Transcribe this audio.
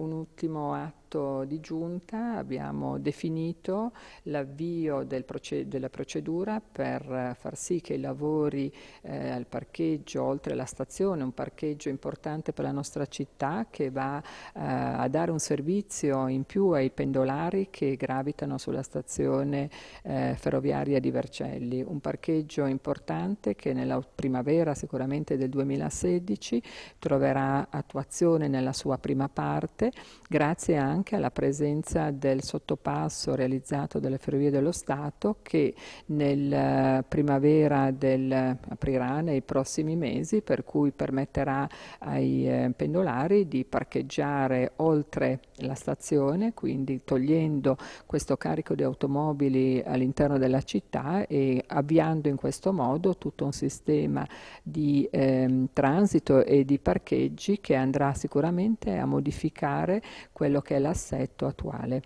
un ultimo atto di giunta. Abbiamo definito l'avvio del proced della procedura per far sì che i lavori eh, al parcheggio oltre la stazione, un parcheggio importante per la nostra città che va eh, a dare un servizio in più ai pendolari che gravitano sulla stazione eh, ferroviaria di Vercelli, un parcheggio importante che nella primavera sicuramente del 2016 troverà attuazione nella sua prima parte grazie anche alla presenza del sottopasso realizzato dalle Ferrovie dello Stato che nel eh, primavera del, aprirà nei prossimi mesi per cui permetterà ai eh, pendolari di parcheggiare oltre la stazione, quindi togliendo questo carico di automobili all'interno della città e avviando in questo modo tutto un sistema di eh, transito e di parcheggi che andrà sicuramente a modificare quello che è l'assetto attuale.